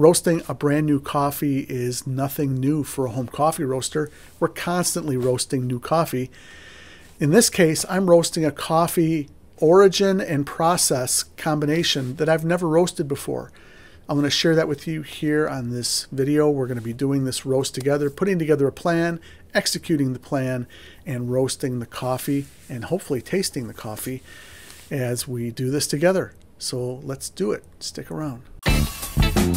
roasting a brand new coffee is nothing new for a home coffee roaster. We're constantly roasting new coffee. In this case, I'm roasting a coffee origin and process combination that I've never roasted before. I'm going to share that with you here on this video. We're going to be doing this roast together, putting together a plan, executing the plan, and roasting the coffee, and hopefully tasting the coffee as we do this together. So let's do it. Stick around. All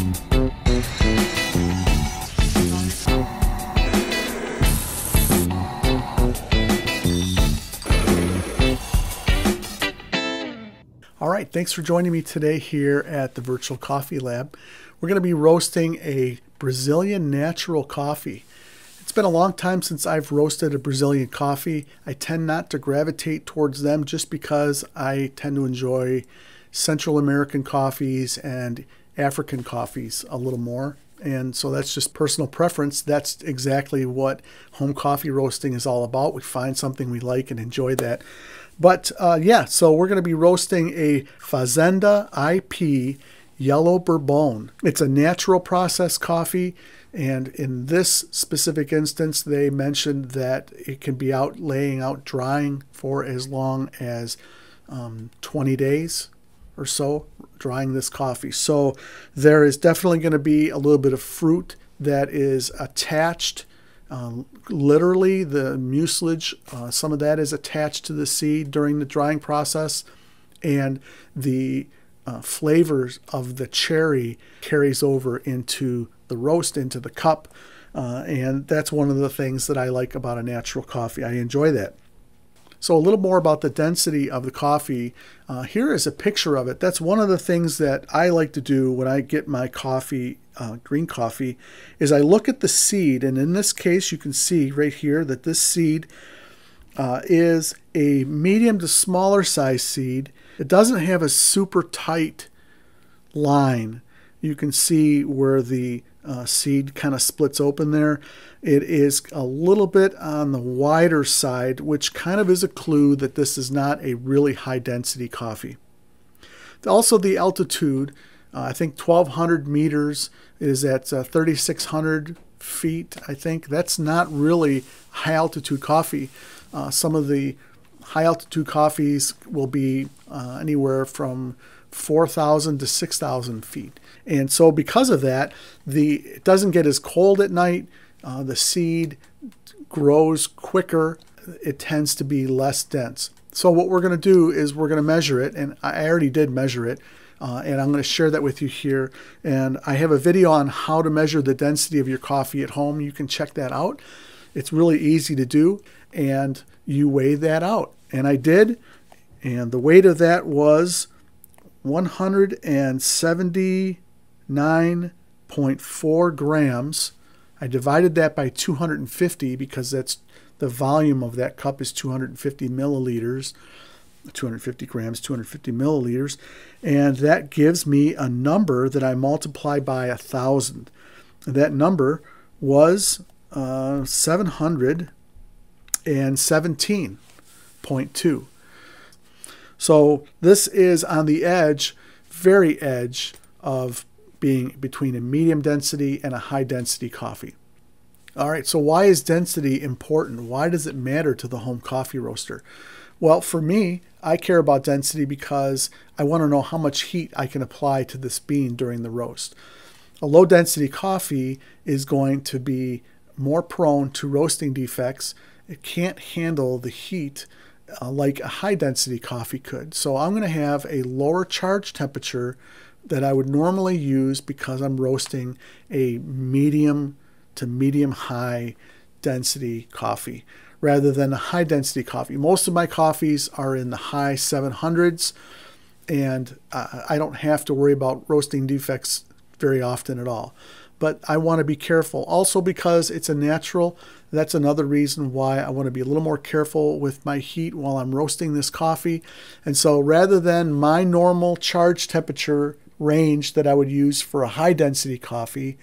right, thanks for joining me today here at the Virtual Coffee Lab. We're going to be roasting a Brazilian natural coffee. It's been a long time since I've roasted a Brazilian coffee. I tend not to gravitate towards them just because I tend to enjoy Central American coffees and African coffees a little more. And so that's just personal preference. That's exactly what home coffee roasting is all about. We find something we like and enjoy that. But uh, yeah, so we're going to be roasting a Fazenda IP Yellow Bourbon. It's a natural process coffee. And in this specific instance, they mentioned that it can be out laying out drying for as long as um, 20 days or so, drying this coffee. So there is definitely going to be a little bit of fruit that is attached um, literally, the mucilage, uh, some of that is attached to the seed during the drying process, and the uh, flavors of the cherry carries over into the roast, into the cup. Uh, and that's one of the things that I like about a natural coffee. I enjoy that. So, a little more about the density of the coffee. Uh, here is a picture of it. That's one of the things that I like to do when I get my coffee, uh, green coffee, is I look at the seed. And in this case, you can see right here that this seed uh, is a medium to smaller size seed. It doesn't have a super tight line. You can see where the uh, seed kind of splits open there. It is a little bit on the wider side, which kind of is a clue that this is not a really high density coffee. Also, the altitude, uh, I think 1200 meters is at uh, 3600 feet, I think. That's not really high altitude coffee. Uh, some of the high altitude coffees will be uh, anywhere from 4,000 to 6,000 feet. And so, because of that, the it doesn't get as cold at night. Uh, the seed grows quicker. It tends to be less dense. So, what we're going to do is we're going to measure it, and I already did measure it. Uh, and I'm going to share that with you here. And I have a video on how to measure the density of your coffee at home. You can check that out. It's really easy to do, and you weigh that out. And I did, and the weight of that was 179.4 grams. I divided that by 250 because that's the volume of that cup is 250 milliliters, 250 grams, 250 milliliters, and that gives me a number that I multiply by a thousand. That number was uh, 717.2. So this is on the edge, very edge of being between a medium density and a high density coffee. All right, so why is density important? Why does it matter to the home coffee roaster? Well, for me, I care about density because I want to know how much heat I can apply to this bean during the roast. A low density coffee is going to be more prone to roasting defects. It can't handle the heat uh, like a high density coffee could. So I'm going to have a lower charge temperature that I would normally use because I'm roasting a medium to medium high density coffee rather than a high density coffee. Most of my coffees are in the high 700s and uh, I don't have to worry about roasting defects very often at all. But I want to be careful also because it's a natural that's another reason why I want to be a little more careful with my heat while I'm roasting this coffee. And so rather than my normal charge temperature range that I would use for a high density coffee,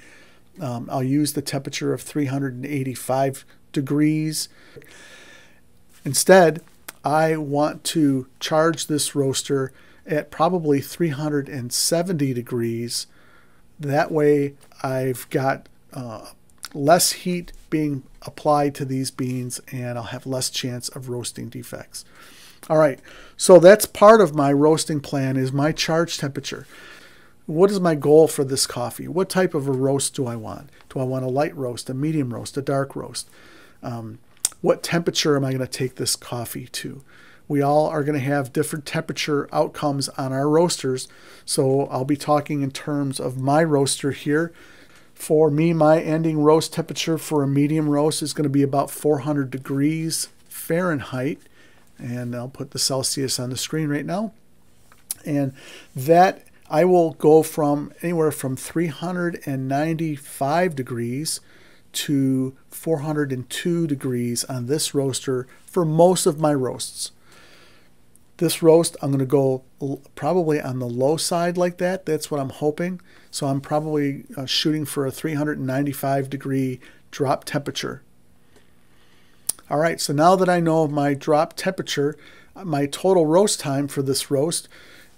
um, I'll use the temperature of 385 degrees. Instead, I want to charge this roaster at probably 370 degrees That way I've got uh, less heat being applied to these beans and I'll have less chance of roasting defects. All right, so that's part of my roasting plan is my charge temperature. What is my goal for this coffee? What type of a roast do I want? Do I want a light roast, a medium roast, a dark roast? Um, what temperature am I going to take this coffee to? We all are going to have different temperature outcomes on our roasters. So I'll be talking in terms of my roaster here. For me, my ending roast temperature for a medium roast is going to be about 400 degrees Fahrenheit. And I'll put the Celsius on the screen right now. And that I will go from anywhere from 395 degrees to 402 degrees on this roaster for most of my roasts. This roast, I'm going to go probably on the low side like that. That's what I'm hoping. So I'm probably uh, shooting for a 395 degree drop temperature. All right, so now that I know my drop temperature, my total roast time for this roast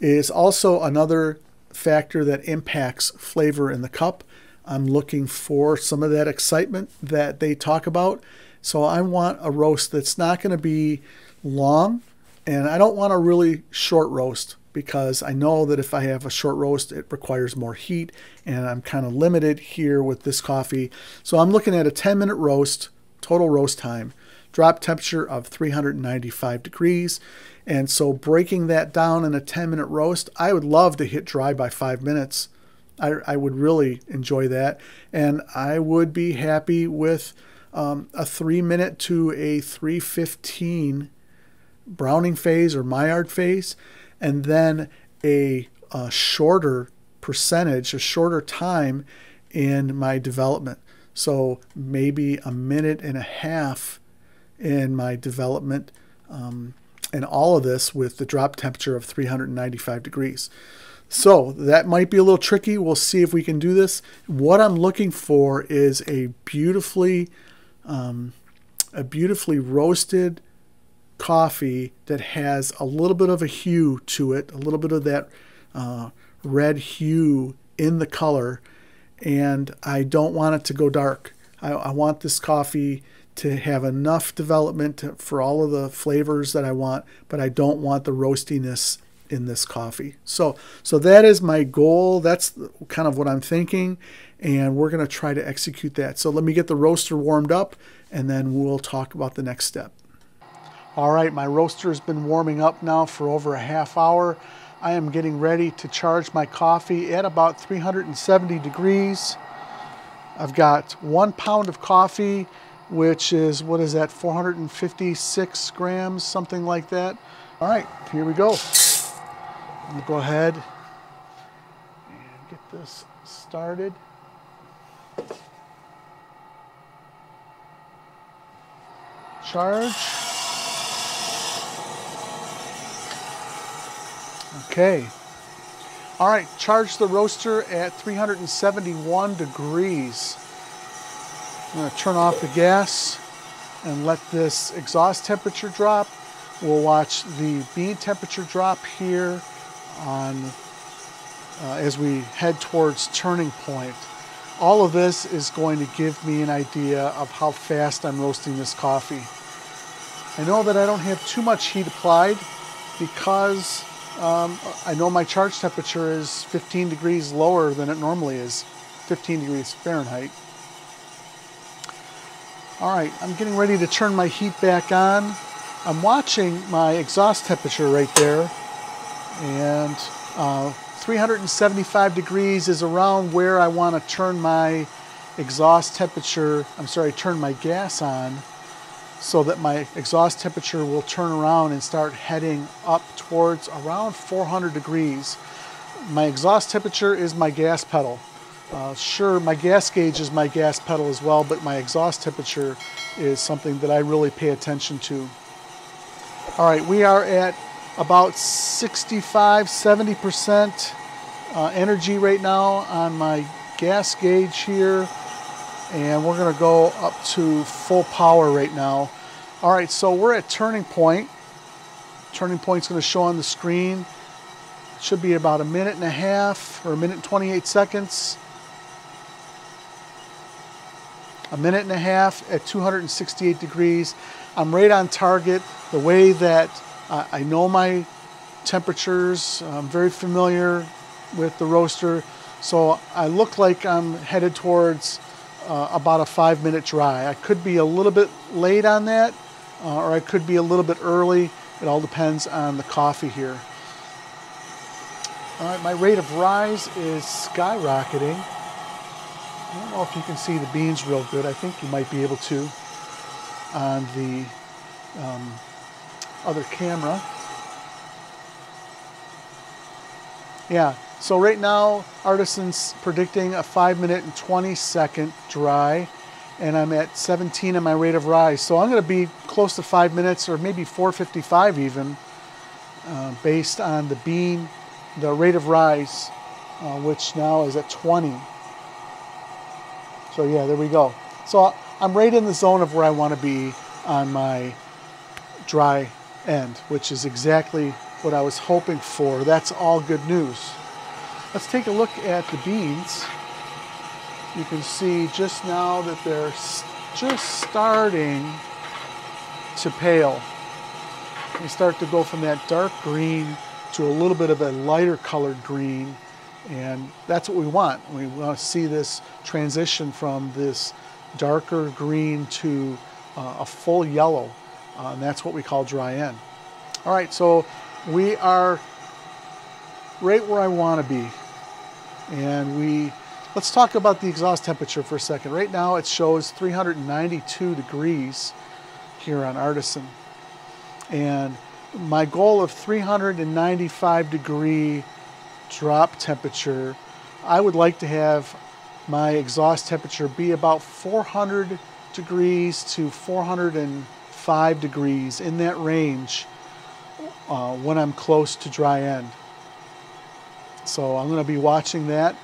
is also another factor that impacts flavor in the cup. I'm looking for some of that excitement that they talk about. So I want a roast that's not going to be long, and I don't want a really short roast because I know that if I have a short roast, it requires more heat, and I'm kind of limited here with this coffee. So I'm looking at a 10 minute roast, total roast time, drop temperature of 395 degrees. And so breaking that down in a 10 minute roast, I would love to hit dry by five minutes. I, I would really enjoy that. And I would be happy with um, a three minute to a 315 browning phase or Maillard phase, and then a, a shorter percentage, a shorter time in my development. So maybe a minute and a half in my development, um, and all of this with the drop temperature of 395 degrees. So that might be a little tricky. We'll see if we can do this. What I'm looking for is a beautifully, um, a beautifully roasted coffee that has a little bit of a hue to it, a little bit of that uh, red hue in the color, and I don't want it to go dark. I, I want this coffee to have enough development to, for all of the flavors that I want, but I don't want the roastiness in this coffee. So, so that is my goal. That's kind of what I'm thinking, and we're going to try to execute that. So let me get the roaster warmed up, and then we'll talk about the next step. All right, my roaster has been warming up now for over a half hour. I am getting ready to charge my coffee at about 370 degrees. I've got one pound of coffee, which is, what is that, 456 grams, something like that. All right, here we go. I'm gonna go ahead and get this started. Charge. Okay. All right, charge the roaster at 371 degrees. I'm gonna turn off the gas and let this exhaust temperature drop. We'll watch the bean temperature drop here on uh, as we head towards turning point. All of this is going to give me an idea of how fast I'm roasting this coffee. I know that I don't have too much heat applied because um, I know my charge temperature is 15 degrees lower than it normally is, 15 degrees Fahrenheit. All right, I'm getting ready to turn my heat back on. I'm watching my exhaust temperature right there and uh, 375 degrees is around where I want to turn my exhaust temperature, I'm sorry, turn my gas on so that my exhaust temperature will turn around and start heading up towards around 400 degrees. My exhaust temperature is my gas pedal. Uh, sure, my gas gauge is my gas pedal as well, but my exhaust temperature is something that I really pay attention to. All right, we are at about 65, 70% uh, energy right now on my gas gauge here. And we're gonna go up to full power right now. All right, so we're at turning point. Turning point's gonna show on the screen. Should be about a minute and a half or a minute and 28 seconds. a minute and a half at 268 degrees. I'm right on target. The way that uh, I know my temperatures, I'm very familiar with the roaster. So I look like I'm headed towards uh, about a five minute dry. I could be a little bit late on that, uh, or I could be a little bit early. It all depends on the coffee here. All right, my rate of rise is skyrocketing. I don't know if you can see the beans real good. I think you might be able to on the um, other camera. Yeah, so right now, Artisan's predicting a 5 minute and 20 second dry, and I'm at 17 on my rate of rise. So I'm going to be close to 5 minutes, or maybe 4.55 even, uh, based on the bean, the rate of rise, uh, which now is at 20. So yeah, there we go. So I'm right in the zone of where I want to be on my dry end, which is exactly what I was hoping for. That's all good news. Let's take a look at the beans. You can see just now that they're just starting to pale. They start to go from that dark green to a little bit of a lighter colored green and that's what we want. We want to see this transition from this darker green to uh, a full yellow. Uh, and that's what we call dry end. All right, so we are right where I want to be. And we, let's talk about the exhaust temperature for a second. Right now it shows 392 degrees here on Artisan. And my goal of 395 degree drop temperature, I would like to have my exhaust temperature be about 400 degrees to 405 degrees in that range uh, when I'm close to dry end. So I'm going to be watching that.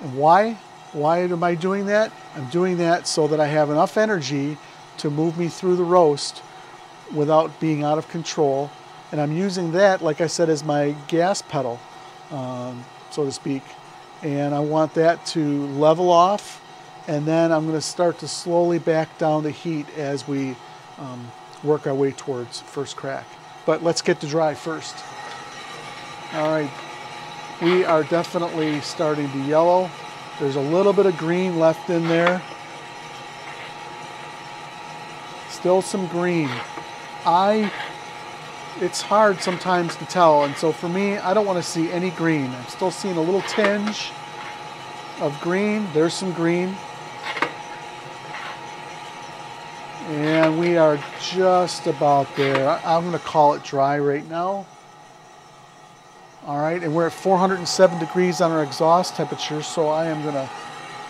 And why? Why am I doing that? I'm doing that so that I have enough energy to move me through the roast without being out of control. And I'm using that, like I said, as my gas pedal um, so to speak. And I want that to level off and then I'm going to start to slowly back down the heat as we um, work our way towards first crack. But let's get to dry first. All right, we are definitely starting to yellow. There's a little bit of green left in there. Still some green. I it's hard sometimes to tell. And so for me, I don't want to see any green. I'm still seeing a little tinge of green. There's some green. And we are just about there. I'm going to call it dry right now. All right, and we're at 407 degrees on our exhaust temperature, so I am going to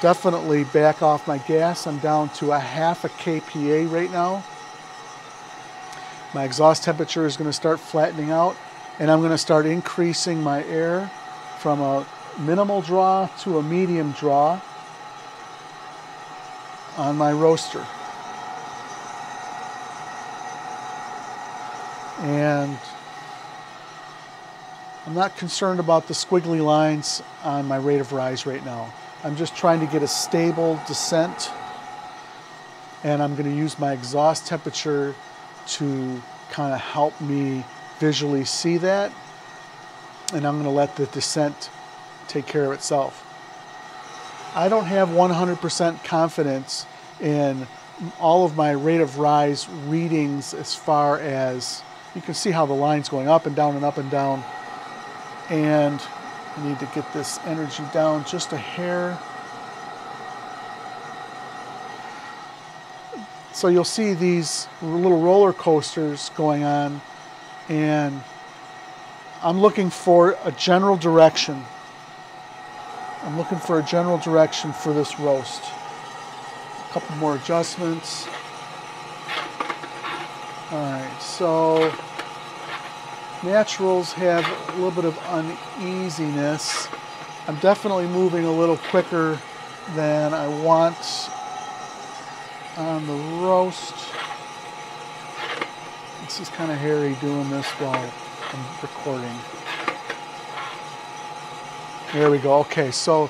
definitely back off my gas. I'm down to a half a kPa right now. My exhaust temperature is going to start flattening out and I'm going to start increasing my air from a minimal draw to a medium draw on my roaster. And I'm not concerned about the squiggly lines on my rate of rise right now. I'm just trying to get a stable descent and I'm going to use my exhaust temperature to kind of help me visually see that. And I'm going to let the descent take care of itself. I don't have 100% confidence in all of my rate of rise readings as far as you can see how the line's going up and down and up and down. And I need to get this energy down just a hair. So you'll see these little roller coasters going on and I'm looking for a general direction. I'm looking for a general direction for this roast. A couple more adjustments. So naturals have a little bit of uneasiness. I'm definitely moving a little quicker than I want on the roast. This is kind of hairy doing this while I'm recording. There we go. Okay, so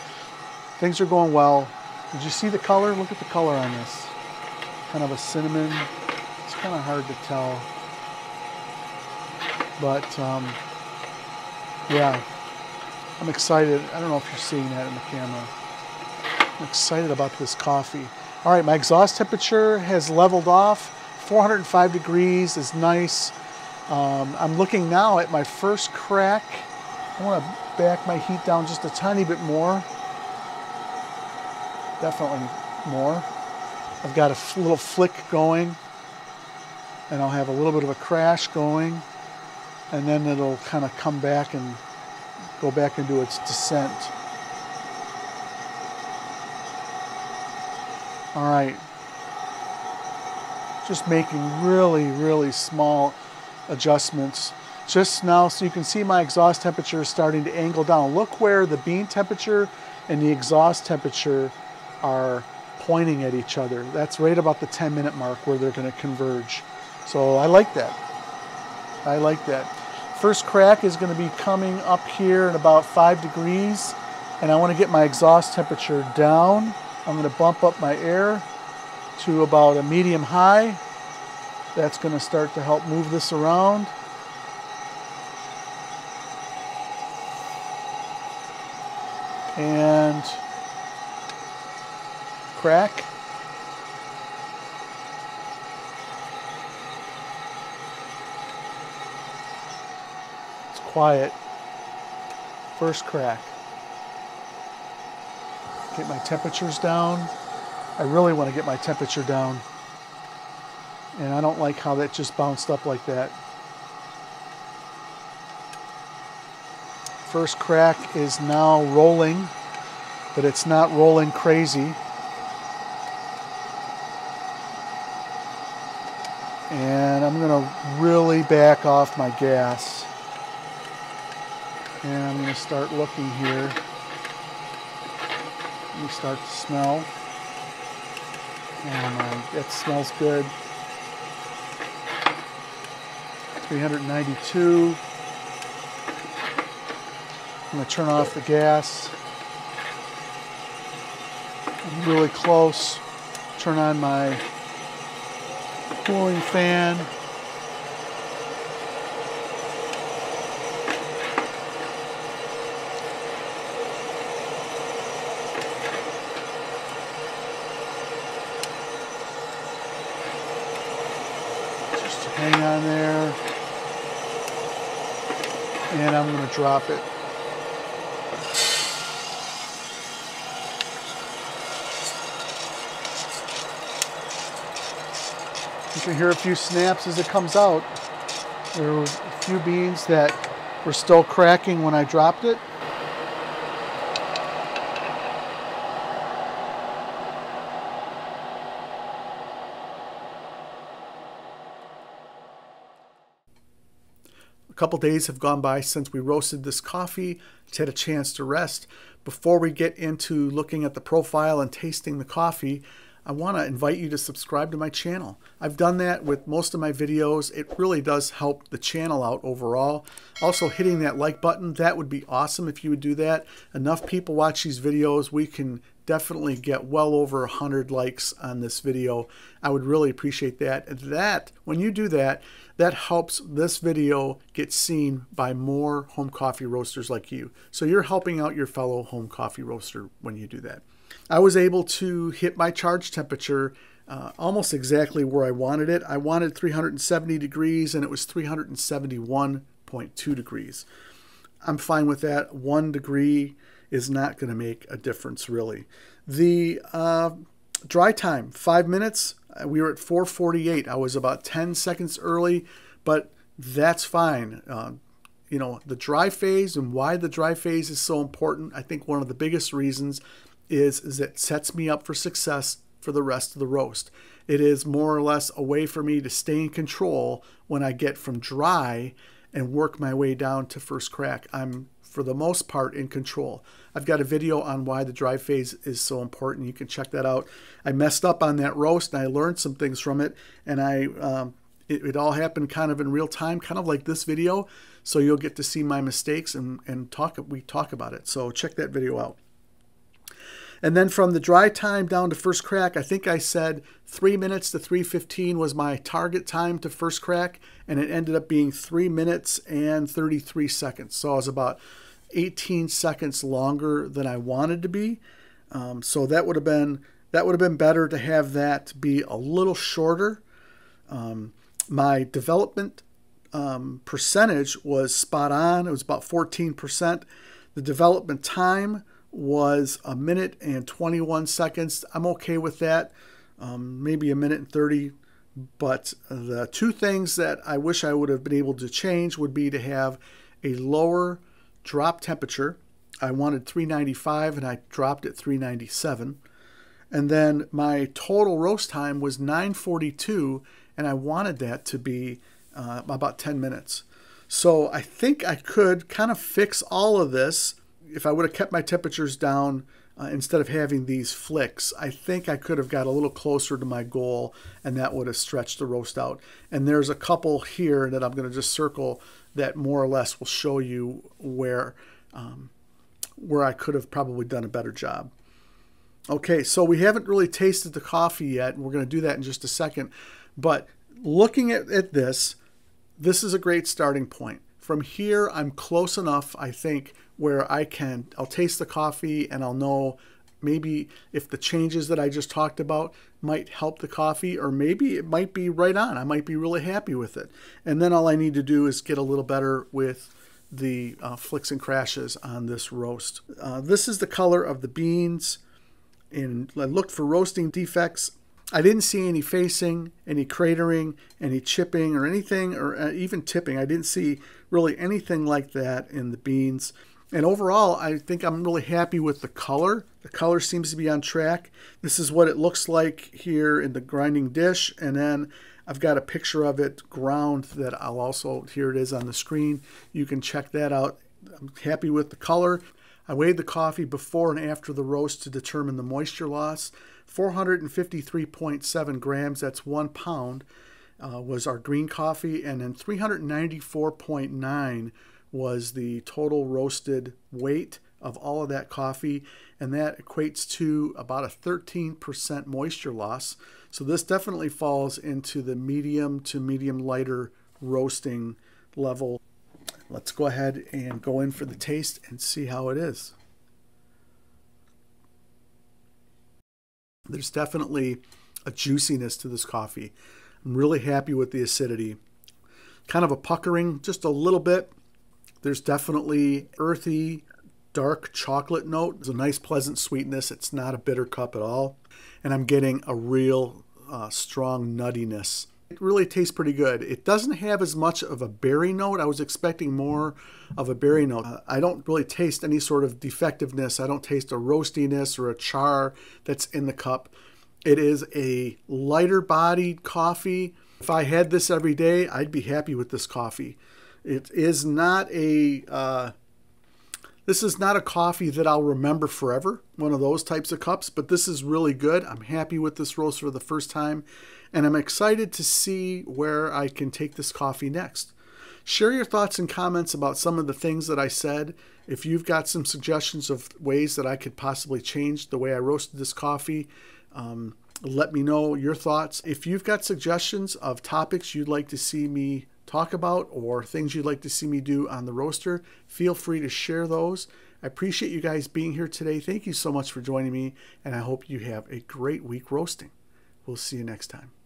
things are going well. Did you see the color? Look at the color on this. Kind of a cinnamon. It's kind of hard to tell. But um, yeah, I'm excited. I don't know if you're seeing that in the camera. I'm excited about this coffee. All right, my exhaust temperature has leveled off. 405 degrees is nice. Um, I'm looking now at my first crack. I want to back my heat down just a tiny bit more. Definitely more. I've got a little flick going and I'll have a little bit of a crash going and then it'll kind of come back and go back into its descent. All right. Just making really, really small adjustments. Just now, so you can see my exhaust temperature is starting to angle down. Look where the bean temperature and the exhaust temperature are pointing at each other. That's right about the 10 minute mark where they're going to converge. So I like that. I like that. First crack is going to be coming up here at about 5 degrees and I want to get my exhaust temperature down. I'm going to bump up my air to about a medium high. That's going to start to help move this around. And crack. Quiet. First crack. Get my temperatures down. I really want to get my temperature down. And I don't like how that just bounced up like that. First crack is now rolling, but it's not rolling crazy. And I'm going to really back off my gas. And I'm going to start looking here. Let me start to smell. And uh, that smells good. 392. I'm going to turn off the gas. I'm really close. Turn on my cooling fan. On there. And I'm going to drop it. You can hear a few snaps as it comes out. There were a few beans that were still cracking when I dropped it. Couple days have gone by since we roasted this coffee. It's had a chance to rest. Before we get into looking at the profile and tasting the coffee, I want to invite you to subscribe to my channel. I've done that with most of my videos. It really does help the channel out overall. Also hitting that like button, that would be awesome if you would do that. Enough people watch these videos, we can definitely get well over 100 likes on this video. I would really appreciate that. That, when you do that, that helps this video get seen by more home coffee roasters like you. So you're helping out your fellow home coffee roaster when you do that. I was able to hit my charge temperature uh, almost exactly where I wanted it. I wanted 370 degrees and it was 371.2 degrees. I'm fine with that. One degree is not going to make a difference really. The uh, dry time, five minutes. Uh, we were at 448. I was about 10 seconds early, but that's fine. Uh, you know, the dry phase and why the dry phase is so important. I think one of the biggest reasons is, is it sets me up for success for the rest of the roast. It is more or less a way for me to stay in control when I get from dry and work my way down to first crack. I'm for the most part in control. I've got a video on why the dry phase is so important. You can check that out. I messed up on that roast and I learned some things from it and I um, it, it, all happened kind of in real time, kind of like this video. So you'll get to see my mistakes and, and talk we talk about it. So check that video out. And then from the dry time down to first crack, I think I said three minutes to 315 was my target time to first crack, and it ended up being three minutes and 33 seconds. So I was about 18 seconds longer than I wanted to be. Um, so that would have been that would have been better to have that be a little shorter. Um, my development um, percentage was spot on. It was about 14%. The development time was a minute and 21 seconds. I'm okay with that. Um, maybe a minute and 30. But the two things that I wish I would have been able to change would be to have a lower drop temperature. I wanted 395 and I dropped it 397. And then my total roast time was 942 and I wanted that to be uh, about 10 minutes. So I think I could kind of fix all of this if I would have kept my temperatures down uh, instead of having these flicks. I think I could have got a little closer to my goal and that would have stretched the roast out. And there's a couple here that I'm going to just circle that more or less will show you where um, where I could have probably done a better job. Okay, so we haven't really tasted the coffee yet. We're going to do that in just a second. But looking at, at this, this is a great starting point. From here, I'm close enough, I think, where I can, I'll taste the coffee and I'll know maybe if the changes that I just talked about might help the coffee, or maybe it might be right on. I might be really happy with it. And then all I need to do is get a little better with the uh, flicks and crashes on this roast. Uh, this is the color of the beans. And I looked for roasting defects I didn't see any facing, any cratering, any chipping, or anything, or uh, even tipping. I didn't see really anything like that in the beans. And overall, I think I'm really happy with the color. The color seems to be on track. This is what it looks like here in the grinding dish. And then I've got a picture of it ground that I'll also, here it is on the screen. You can check that out. I'm happy with the color. I weighed the coffee before and after the roast to determine the moisture loss. 453.7 grams, that's one pound, uh, was our green coffee, and then 394.9 was the total roasted weight of all of that coffee, and that equates to about a 13% moisture loss. So this definitely falls into the medium to medium lighter roasting level. Let's go ahead and go in for the taste and see how it is. There's definitely a juiciness to this coffee. I'm really happy with the acidity. Kind of a puckering, just a little bit. There's definitely earthy, dark chocolate note. There's a nice, pleasant sweetness. It's not a bitter cup at all. And I'm getting a real uh, strong nuttiness. It really tastes pretty good. It doesn't have as much of a berry note. I was expecting more of a berry note. Uh, I don't really taste any sort of defectiveness. I don't taste a roastiness or a char that's in the cup. It is a lighter bodied coffee. If I had this every day, I'd be happy with this coffee. It is not a uh, this is not a coffee that I'll remember forever, one of those types of cups, but this is really good. I'm happy with this roast for the first time, and I'm excited to see where I can take this coffee next. Share your thoughts and comments about some of the things that I said. If you've got some suggestions of ways that I could possibly change the way I roasted this coffee, um, let me know your thoughts. If you've got suggestions of topics you'd like to see me talk about or things you'd like to see me do on the roaster, feel free to share those. I appreciate you guys being here today. Thank you so much for joining me, and I hope you have a great week roasting. We'll see you next time.